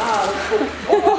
Ah,